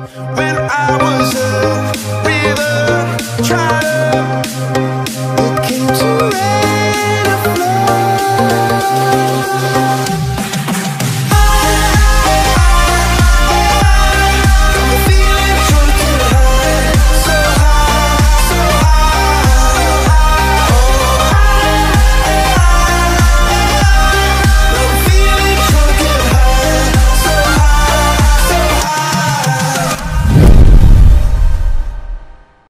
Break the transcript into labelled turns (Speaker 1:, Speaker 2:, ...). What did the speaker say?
Speaker 1: When I was a river trotter